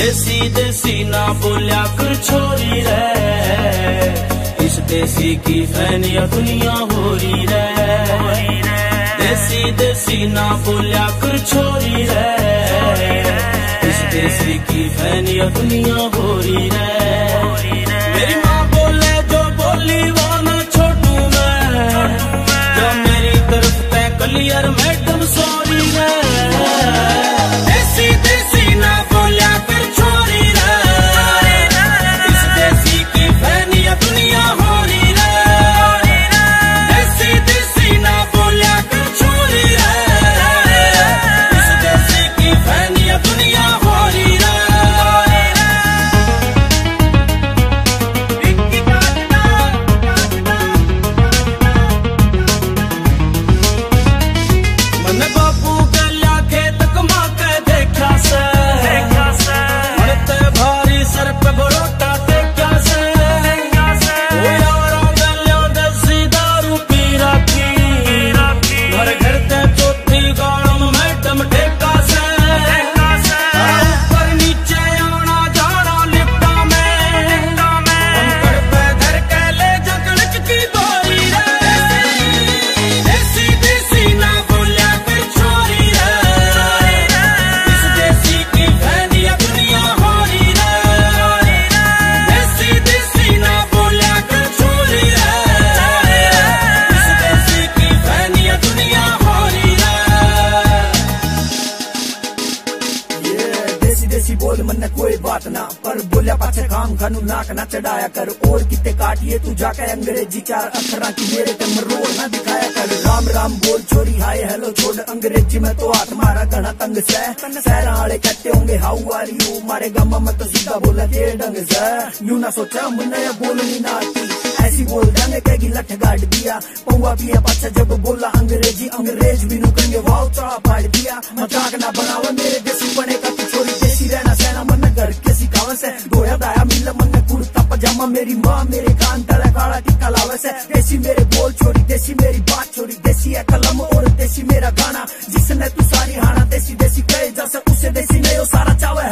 देसी देसी ना बोलिया कर छोरी रे। इस देसी की फैनिया दुनिया हो रही रे। देसी देसी ना बोलिया कर छोरी रे। इस देसी की फैनिया दुनिया हो रही रे। बोल मन कोई बात ना, पर बोलिया पाछे काम खानू नाक ना चढ़ाया कर। और कितने काटिए तू जाके अंग्रेज़ी चार अक्षर की मेरे ते मरोड़ ना दिखाया कर। राम राम बोल, छोरी हाय, हेलो छोड़, अंग्रेज़ी में तो हाथ मारा घना तंग से। सहरा वाले कहते होंगे हाउ आर यू मारे गम में तो सीधा बोला, के ढंग से? यू ना सोचा, मुन्ना या बोलनी ना आती। ऐसी बोल देंगे कहेगी, लठ गाड़ दिया। पौवा पिया पाछा जब बोला, अंग्रेज़ी, अंग्रेज़ भी नु कहेंगे वाव चढ़ा फाड़ दिया। मज़ाक ना बनावा मेरे पजामा मेरी माँ, मेरे कान तला काला टिक्का लावस है। देसी मेरे बोल छोड़ी, देसी मेरी बात छोड़ी, देसी है कलम और देसी मेरा गाना। जिसने तू सारी हाना, देसी देसी कहे जैसे उसे देसी नहीं हो, सारा चावे